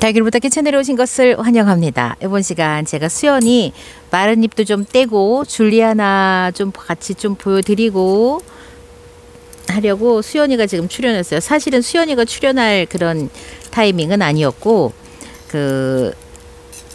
달걀 부탁기 채널에 오신 것을 환영합니다. 이번 시간 제가 수연이 마른 잎도 좀 떼고 줄리아나 좀 같이 좀 보여드리고 하려고 수연이가 지금 출연했어요. 사실은 수연이가 출연할 그런 타이밍은 아니었고 그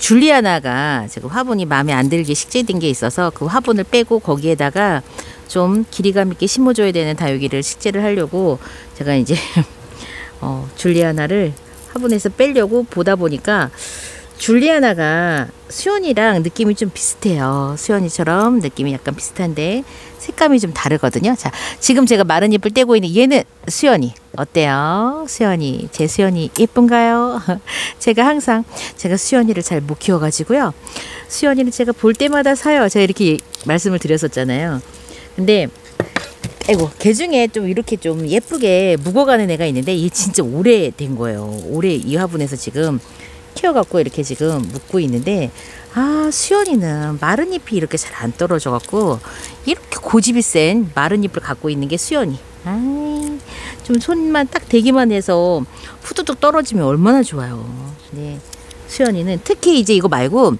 줄리아나가 지금 화분이 마음에 안 들게 식재된 게 있어서 그 화분을 빼고 거기에다가 좀 길이감 있게 심어줘야 되는 다육이를 식재를 하려고 제가 이제 어, 줄리아나를 화분에서 빼려고 보다 보니까 줄리아나가 수연이랑 느낌이 좀 비슷해요. 수연이처럼 느낌이 약간 비슷한데 색감이 좀 다르거든요. 자, 지금 제가 마른 잎을 떼고 있는 얘는 수연이. 어때요? 수연이. 제 수연이 예쁜가요? 제가 항상 제가 수연이를 잘 못 키워가지고요. 수연이는 제가 볼 때마다 사요. 제가 이렇게 말씀을 드렸었잖아요. 근데 아이고 개 중에 좀 이렇게 좀 예쁘게 묵어가는 애가 있는데 얘 진짜 오래된 거예요. 올해 이 화분에서 지금 키워갖고 이렇게 지금 묵고 있는데 아 수연이는 마른 잎이 이렇게 잘 안 떨어져 갖고 이렇게 고집이 센 마른 잎을 갖고 있는 게 수연이. 아좀 손만 딱 대기만 해서 후두둑 떨어지면 얼마나 좋아요. 네. 수연이는 특히 이제 이거 말고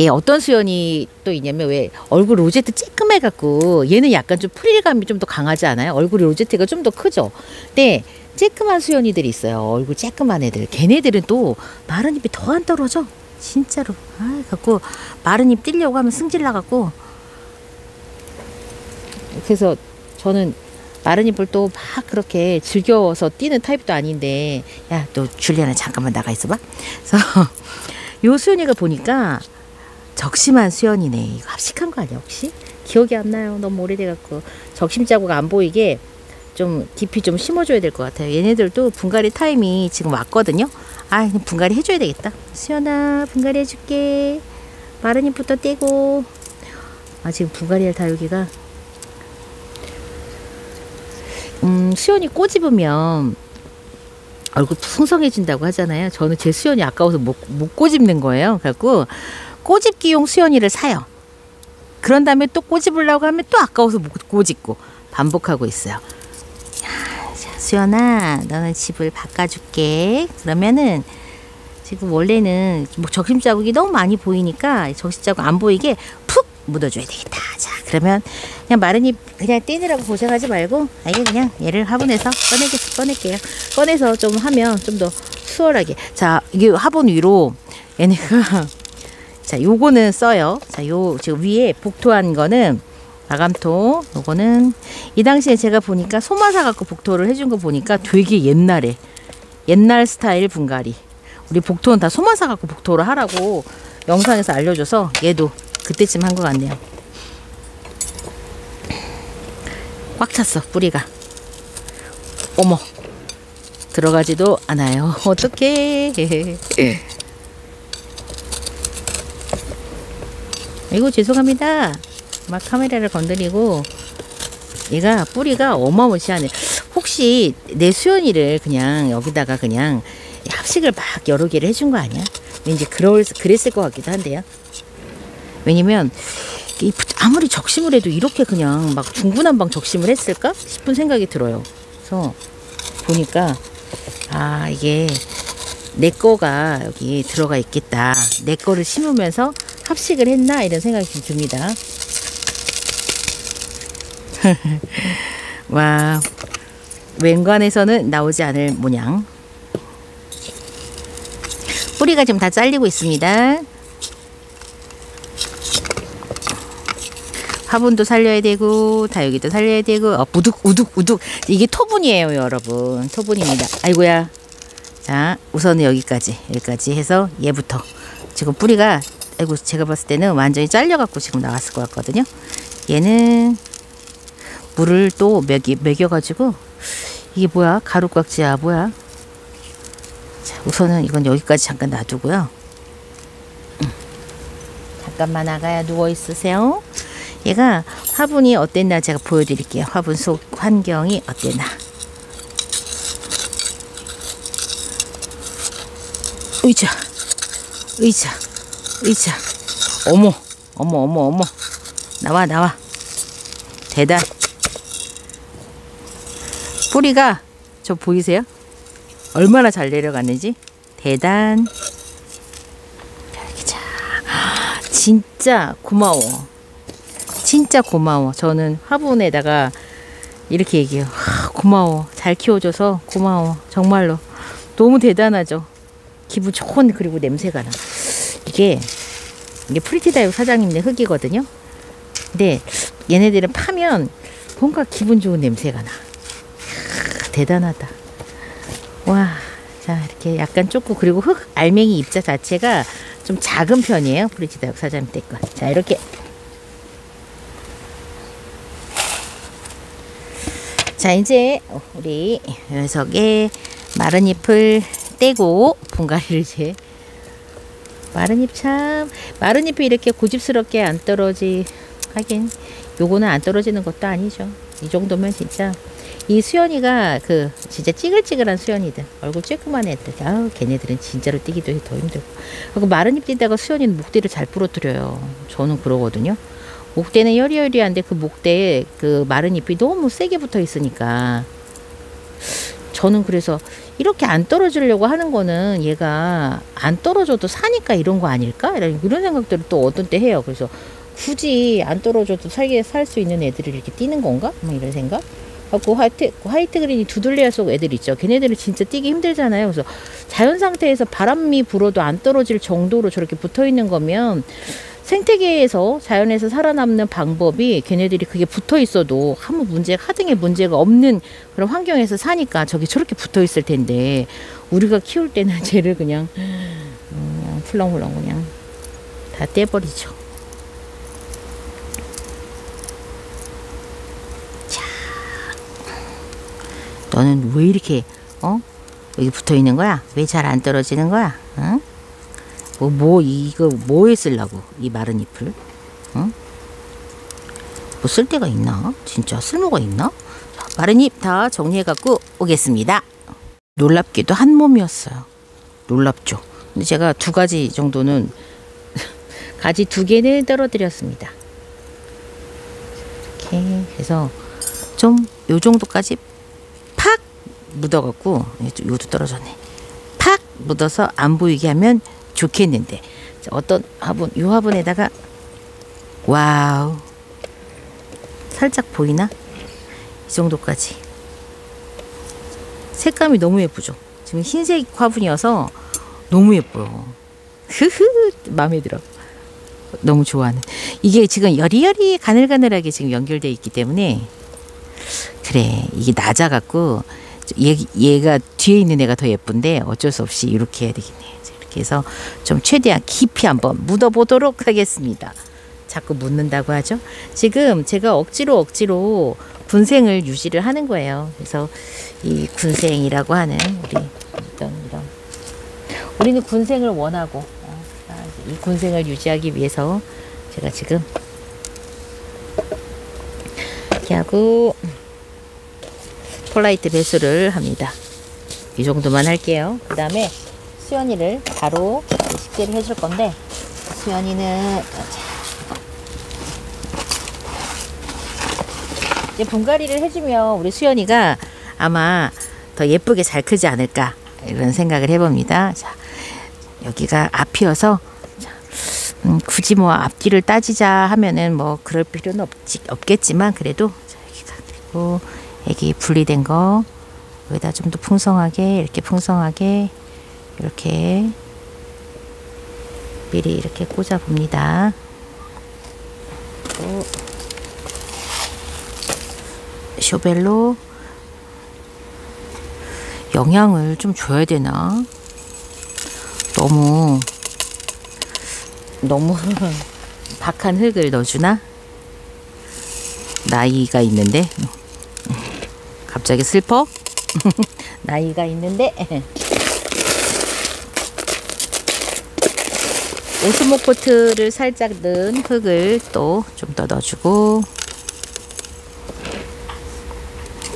예, 어떤 수연이 또 있냐면 왜 얼굴 로제트 쬐끔해 갖고 얘는 약간 좀 프릴감이 좀 더 강하지 않아요? 얼굴 로제트가 좀 더 크죠. 근데 쬐끔한 수연이들이 있어요. 얼굴 쬐끔한 애들. 걔네들은 또 마른 잎이 더 안 떨어져. 진짜로. 아, 갖고 마른 잎 띄려고 하면 승질 나 갖고 그래서 저는 마른 잎을 또 막 그렇게 즐겨서 띠는 타입도 아닌데 야, 너 줄리아나 잠깐만 나가 있어 봐. 그래서 요 수연이가 보니까 적심한 수연이네. 이거 합식한 거 아니야 혹시? 기억이 안 나요. 너무 오래돼갖고 적심 자국 안 보이게 좀 깊이 좀 심어줘야 될 것 같아요. 얘네들도 분갈이 타임이 지금 왔거든요. 아, 분갈이 해줘야 되겠다. 수연아, 분갈이 해줄게. 마른 잎부터 떼고. 아, 지금 분갈이 할 다육이가. 음, 수연이 꼬집으면 얼굴 풍성해진다고 하잖아요. 저는 제 수연이 아까워서 못, 못 꼬집는 거예요. 그래갖고 꼬집기용 수연이를 사요. 그런 다음에 또 꼬집으려고 하면 또 아까워서 못 꼬집고 반복하고 있어요. 야, 자, 수연아, 너는 집을 바꿔줄게. 그러면은 지금 원래는 뭐 적심 자국이 너무 많이 보이니까 적심 자국 안 보이게 푹 묻어줘야 되겠다. 자, 그러면 그냥 마른 잎 그냥 떼느라고 고생하지 말고 아예 그냥 얘를 화분에서 꺼내겠 꺼낼게요. 꺼내서 좀 하면 좀 더 수월하게. 자, 이게 화분 위로 얘네가 자, 요거는 써요. 자, 요 지금 위에 복토한 거는 마감토. 요거는 이 당시에 제가 보니까 소마사 갖고 복토를 해준 거 보니까 되게 옛날에 옛날 스타일 분갈이. 우리 복토는 다 소마사 갖고 복토를 하라고 영상에서 알려줘서 얘도 그때쯤 한 것 같네요. 꽉 찼어 뿌리가. 어머 들어가지도 않아요. 어떡해. 이거 죄송합니다. 막 카메라를 건드리고 얘가 뿌리가 어마무시하네. 혹시 내 수연이를 그냥 여기다가 그냥 합식을 막 여러 개를 해준 거 아니야? 왠지 그럴, 그랬을 것 같기도 한데요. 왜냐면 아무리 적심을 해도 이렇게 그냥 막 중구난방 적심을 했을까 싶은 생각이 들어요. 그래서 보니까 아 이게 내 거가 여기 들어가 있겠다. 내 거를 심으면서 합식을 했나 이런 생각이 좀 듭니다. 와 웬관에서는 나오지 않을 모양. 뿌리가 지금 다 잘리고 있습니다. 화분도 살려야 되고 다육이도 살려야 되고 어, 우둑 우둑 우둑 이게 토분이에요 여러분 토분입니다 아이고야 자 우선은 여기까지 여기까지 해서 얘부터 지금 뿌리가 아이고 제가 봤을 때는 완전히 잘려갖고 지금 나왔을 것 같거든요. 얘는 물을 또 먹이, 먹여가지고 이게 뭐야 가루꽉지야 뭐야 자 우선은 이건 여기까지 잠깐 놔두고요. 음. 잠깐만 나가야 누워 있으세요. 얘가 화분이 어땠나 제가 보여드릴게요. 화분 속 환경이 어땠나. 의자, 의자. 의자. 어머, 어머, 어머, 어머. 나와, 나와. 대단. 뿌리가 저 보이세요? 얼마나 잘 내려갔는지. 대단. 자, 진짜 고마워. 진짜 고마워. 저는 화분에다가 이렇게 얘기해요. 하, 고마워. 잘 키워줘서 고마워. 정말로. 너무 대단하죠. 기분 좋은 그리고 냄새가 나. 이게 이게 프리티다육 사장님네 흙이거든요. 근데 얘네들은 파면 뭔가 기분 좋은 냄새가 나. 하, 대단하다. 와, 자 이렇게 약간 좁고 그리고 흙 알맹이 입자 자체가 좀 작은 편이에요. 프리티다육 사장님 댁 거. 자 이렇게 자 이제 우리 녀석의 마른 잎을 떼고 분갈이를 이제 마른 잎 참. 마른 잎이 이렇게 고집스럽게 안 떨어지 하긴 요거는 안 떨어지는 것도 아니죠. 이 정도면 진짜 이 수연이가 그 진짜 찌글찌글한 수연이들 얼굴 쬐끄만 애들. 아우 걔네들은 진짜로 뛰기도 더 힘들고. 그리고 마른 잎 뛰다가 수연이는 목대를 잘 부러뜨려요. 저는 그러거든요. 목대는 여리여리한데 그 목대에 그 마른 잎이 너무 세게 붙어 있으니까 저는 그래서 이렇게 안 떨어지려고 하는 거는 얘가 안 떨어져도 사니까 이런 거 아닐까? 이런, 생각들을 또 어떤 때 해요. 그래서 굳이 안 떨어져도 살게 살 수 있는 애들이 이렇게 뛰는 건가? 뭐 이런 생각? 그 화이트, 그 화이트 그린이 두들레아 속 애들 있죠. 걔네들은 진짜 뛰기 힘들잖아요. 그래서 자연 상태에서 바람이 불어도 안 떨어질 정도로 저렇게 붙어 있는 거면 생태계에서 자연에서 살아남는 방법이 걔네들이 그게 붙어 있어도 아무 문제 하등의 문제가 없는 그런 환경에서 사니까 저게 저렇게 붙어 있을 텐데 우리가 키울 때는 쟤를 그냥 그냥 풀렁풀렁 그냥 다 떼버리죠. 자, 너는 왜 이렇게 어 여기 붙어 있는 거야? 왜 잘 안 떨어지는 거야? 응? 뭐, 뭐 이거 뭐에 쓰려고 이 마른 잎을? 응? 뭐 쓸데가 있나? 진짜 쓸모가 있나? 자, 마른 잎 다 정리해 갖고 오겠습니다. 놀랍게도 한 몸이었어요. 놀랍죠. 근데 제가 두 가지 정도는 가지 두 개는 떨어뜨렸습니다. 이렇게 해서 좀 요 정도까지 팍 묻어갖고 요도 떨어졌네. 팍 묻어서 안 보이게 하면 좋겠는데. 어떤 화분 이 화분에다가 wow. 살짝 보이나? 이 정도까지. 색감이 너무 예쁘죠? 지금 흰색 화분이어서 너무 예뻐요. 흐흐 마음에 들어. 너무 좋아하는. 이게 지금 여리여리 가늘가늘하게 지금 연결되어 있기 때문에 그래 이게 낮아갖고 얘, 얘가 뒤에 있는 애가 더 예쁜데 어쩔 수 없이 이렇게 해야 되겠네 이렇게 해서 좀 최대한 깊이 한번 묻어보도록 하겠습니다. 자꾸 묻는다고 하죠. 지금 제가 억지로 억지로 군생을 유지를 하는 거예요. 그래서 이 군생이라고 하는 우리 이런 이런 우리는 군생을 원하고 어, 이 군생을 유지하기 위해서 제가 지금 이렇게 하고 폴라이트 배수를 합니다. 이 정도만 할게요. 그 다음에 수연이를 바로 식재를 해줄 건데 수연이는 이제 분갈이를 해주면 우리 수연이가 아마 더 예쁘게 잘 크지 않을까 이런 생각을 해봅니다. 자, 여기가 앞이어서 자, 음, 굳이 뭐 앞뒤를 따지자 하면은 뭐 그럴 필요는 없지, 없겠지만 그래도 자, 여기가 그리고 애기 분리된 거 여기다 좀 더 풍성하게 이렇게 풍성하게 이렇게 미리 이렇게 꽂아 봅니다. 쇼벨로 영양을 좀 줘야 되나? 너무 너무 박한 흙을 넣어주나? 나이가 있는데 갑자기 슬퍼? 나이가 있는데 오스모 코트를 살짝 넣은 흙을 또 좀 더 넣어주고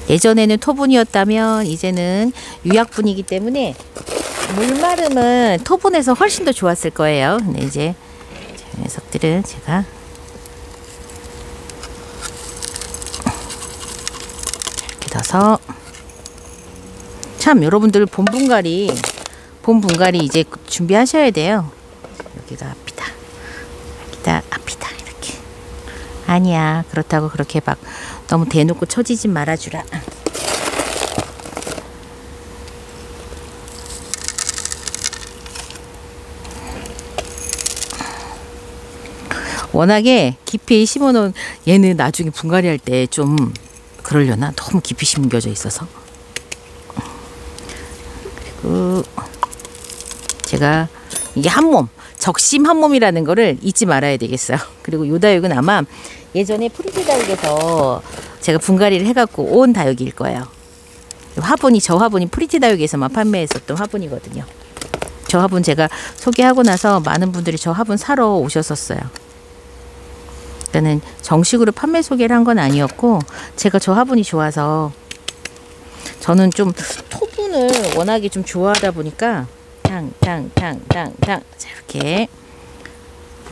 예전에는 토분이었다면 이제는 유약분이기 때문에 물마름은 토분에서 훨씬 더 좋았을 거예요. 근데 이제 녀석들은 제가 이렇게 넣어서 참 여러분들 봄분갈이 봄 분갈이 이제 준비하셔야 돼요. 여기가 앞이다. 여기다 앞이다. 이렇게. 아니야. 그렇다고 그렇게 막 너무 대놓고 처지지 말아주라. 워낙에 깊이 심어놓은 얘는 나중에 분갈이 할 때 좀 그러려나 너무 깊이 심겨져 있어서 그리고 제가 이게 한 몸 적심 한 몸이라는 거를 잊지 말아야 되겠어요. 그리고 요 다육은 아마 예전에 프리티 다육에서 제가 분갈이를 해갖고 온 다육일 거예요. 화분이 저 화분이 프리티 다육에서만 판매했었던 화분이거든요. 저 화분 제가 소개하고 나서 많은 분들이 저 화분 사러 오셨었어요. 그러니까는 정식으로 판매 소개를 한 건 아니었고 제가 저 화분이 좋아서 저는 좀 토분을 워낙에 좀 좋아하다 보니까 탕탕탕탕탕. 자 이렇게.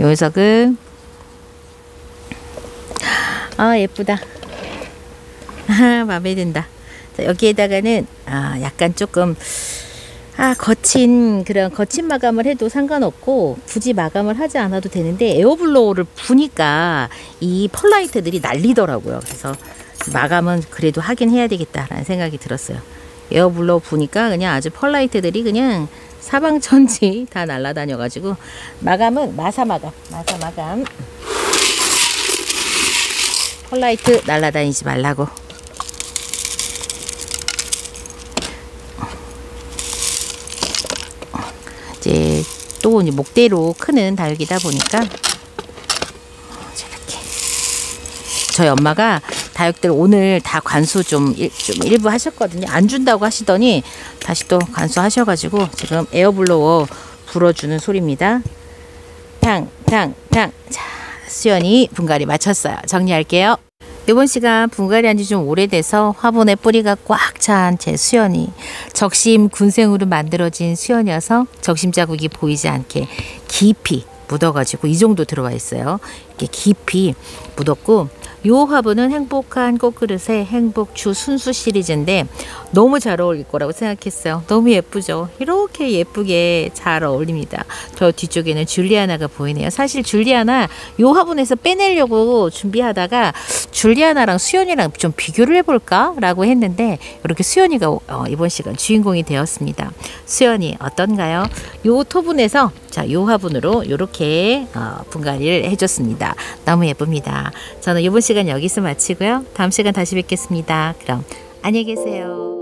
요 녀석은 아 예쁘다. 아 마음에 든다. 자, 여기에다가는 아 약간 조금 아 거친 그런 거친 마감을 해도 상관없고 굳이 마감을 하지 않아도 되는데 air blow를 부니까 이 펄라이트들이 날리더라고요. 그래서 마감은 그래도 하긴 해야 되겠다라는 생각이 들었어요. air blow 부니까 그냥 아주 펄라이트들이 그냥 사방 천지 다 날아다녀가지고 마감은 마사 마감, 마사 마감. 펄라이트 날아다니지 말라고. 이제 또 이제 목대로 크는 다육이다 보니까 저렇게 저희 엄마가 다육들 오늘 다 관수 좀, 일, 좀 일부 하셨거든요. 안 준다고 하시더니 다시 또 관수 하셔가지고 지금 에어블로워 불어주는 소리입니다. 탕, 탕, 탕. 자, 수연이 분갈이 마쳤어요. 정리할게요. 이번 시간 분갈이 한 지 좀 오래돼서 화분에 뿌리가 꽉 찬 제 수연이 적심 군생으로 만들어진 수연이어서 적심 자국이 보이지 않게 깊이 묻어가지고 이 정도 들어와 있어요. 이렇게 깊이 묻었고 요 화분은 행복한 꽃그릇의 행복추 순수 시리즈인데 너무 잘 어울릴 거라고 생각했어요. 너무 예쁘죠? 이렇게 예쁘게 잘 어울립니다. 저 뒤쪽에는 줄리아나가 보이네요. 사실 줄리아나 요 화분에서 빼내려고 준비하다가 줄리아나랑 수연이랑 좀 비교를 해볼까? 라고 했는데 이렇게 수연이가 어, 이번 시간 주인공이 되었습니다. 수연이 어떤가요? 요 토분에서 자, 요 화분으로 이렇게 어, 분갈이를 해줬습니다. 너무 예쁩니다. 저는 이번 시간 여기서 마치고요. 다음 시간 다시 뵙겠습니다. 그럼 안녕히 계세요.